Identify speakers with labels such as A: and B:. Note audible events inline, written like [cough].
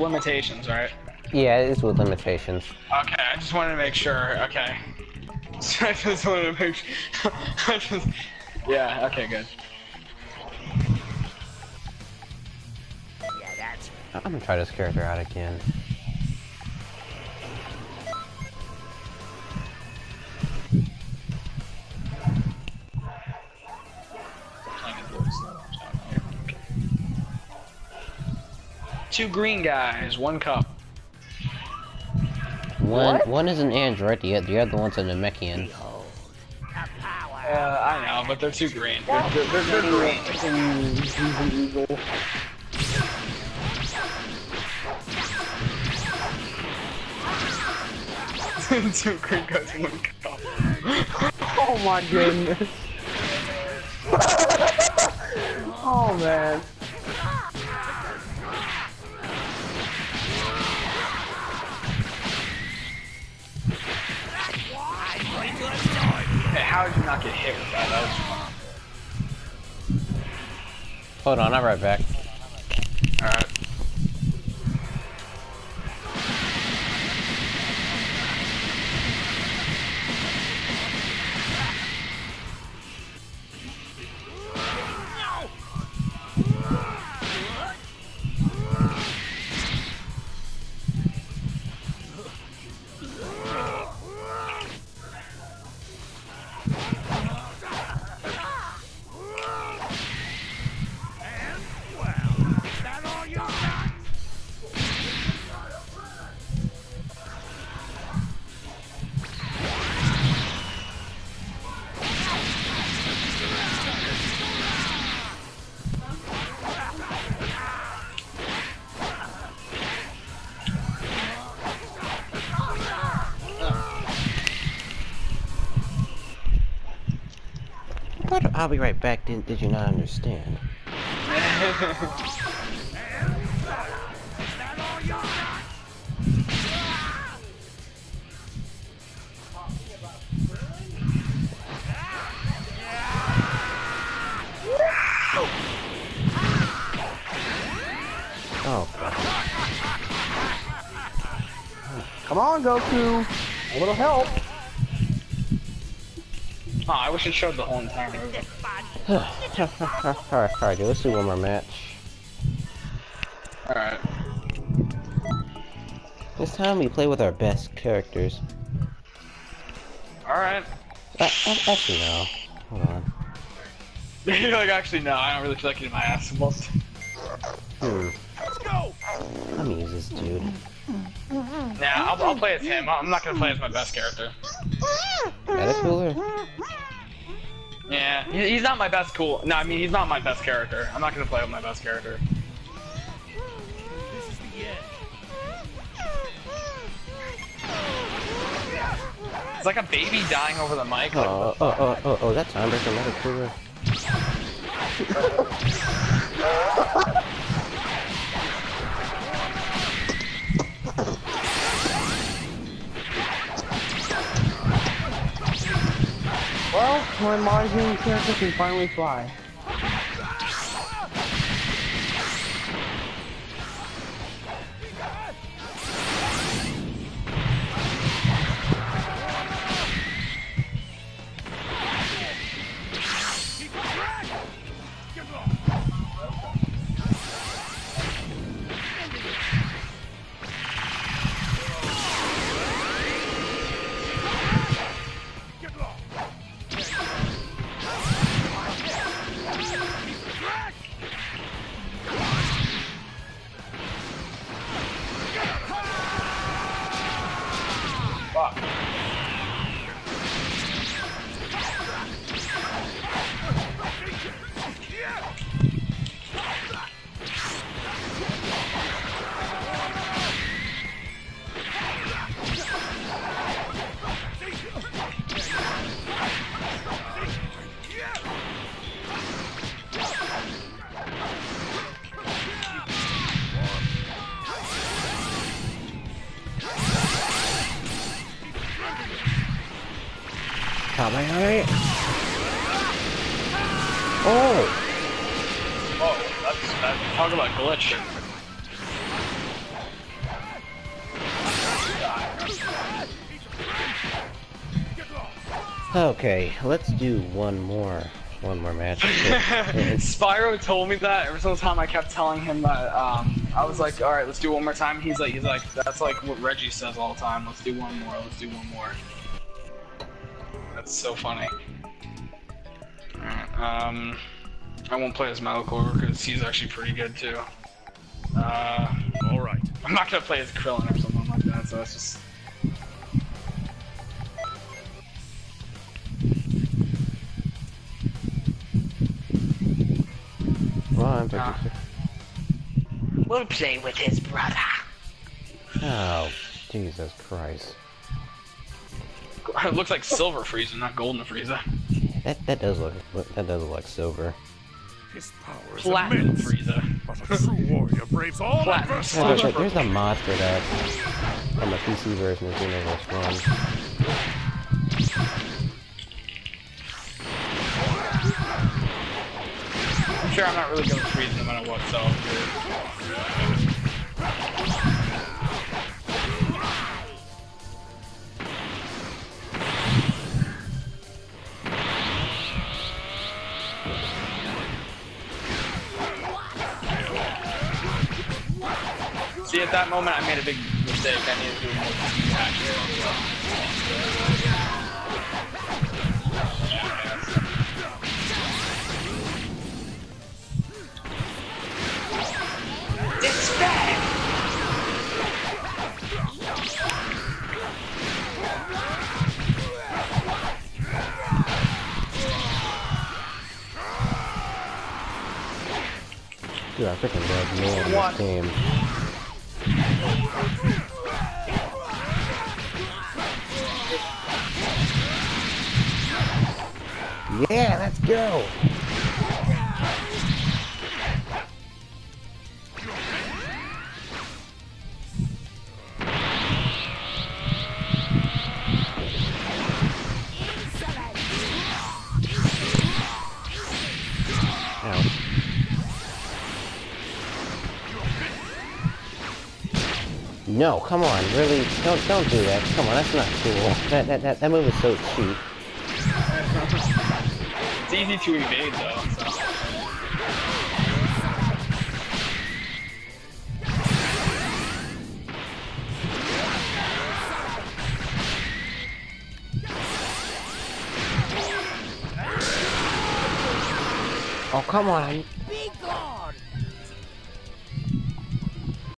A: limitations, right?
B: Yeah, it is with limitations.
A: Okay, I just wanted to make sure. Okay. [laughs] I just wanted to make sure. [laughs] I just, yeah. Okay. Good.
B: I'm gonna try this character out again.
A: Two green guys, one cup.
B: One
C: What?
B: one is an android, the, the other one's a Namekian.
A: Uh, I know, but they're too green. They're, they're, they're, they're green.
C: He's an eagle.
A: two green guys, one cup. [laughs]
C: Oh my goodness. [laughs] oh man.
A: How did you not get hit with that? That was fun.
B: Hold on, I'm right back. What? I'll be right back. Did, did you not understand? Oh.
C: Come on, Goku. A little help.
A: Oh, I wish it showed the whole entire movie. [laughs]
B: alright, alright, dude, let's do one more match.
A: Alright.
B: This time we play with our best characters.
A: Alright.
B: Uh, uh, actually, no. Hold on.
A: You're [laughs] like, actually, no, I don't really feel like getting my ass whooped.
B: Hmm. Let's go! I'm gonna use this dude.
A: Nah, I'll, I'll play as him. I'm not gonna play as my best character.
B: Meta cooler?
A: Yeah, he's not my best cool. No, I mean, he's not my best character. I'm not gonna play with my best character. It's like a baby dying over the mic. Like,
B: Oh, oh, oh, oh, oh, that Timebreaker Meta cooler. [laughs]
C: My Majin character can finally fly.
A: coming,
B: right? Oh!
A: That's, that's talk about glitch.
B: Okay, let's do one more, one more match. [laughs]
A: Spyro told me that every single time I kept telling him that. Um, I was like, all right, let's do one more time. He's like, he's like, that's like what Reggie says all the time. Let's do one more. Let's do one more. That's so funny. Alright, um, I won't play as Malachor because he's actually pretty good too. Uh,
D: All right.
A: I'm not gonna play as Krillin or something like that. So that's just.
B: Well, I'm
A: Ah.
E: We'll play with his brother.
B: Oh, Jesus Christ.
A: It [laughs] looks like Silver Frieza, not Golden Frieza.
B: That that does look that does look like silver.
D: His power is
A: Platinum
D: immense,
A: Frieza.
D: but a true warrior braves all adversity.
B: There's, a, there's a mod for that on the PC version of Xenoverse 1.
A: I'm sure I'm not really good with Frieza no matter what, so. See, at that moment, I made a big mistake. I needed to do more action.
E: It's back!
B: Dude, I freaking love in
A: What?
B: this game. Yeah, let's go! No, come on, really? Don't don't do that. Come on, that's not cool. That that that, that move is so cheap.
A: It's easy to evade, though.
B: Oh come on!